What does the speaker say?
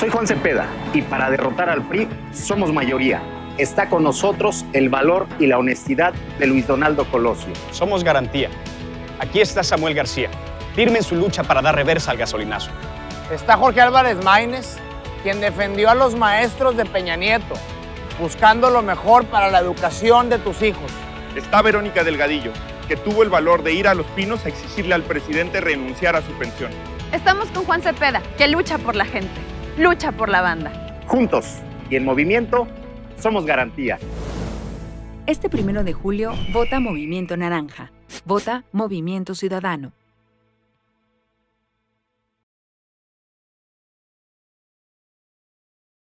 Soy Juan Cepeda y para derrotar al PRI somos mayoría. Está con nosotros el valor y la honestidad de Luis Donaldo Colosio. Somos garantía. Aquí está Samuel García, firme en su lucha para dar reversa al gasolinazo. Está Jorge Álvarez Maínez, quien defendió a los maestros de Peña Nieto, buscando lo mejor para la educación de tus hijos. Está Verónica Delgadillo, que tuvo el valor de ir a Los Pinos a exigirle al presidente renunciar a su pensión. Estamos con Juan Cepeda, que lucha por la gente, lucha por la banda. Juntos y en movimiento somos garantía. Este primero de julio, vota Movimiento Naranja. Vota Movimiento Ciudadano.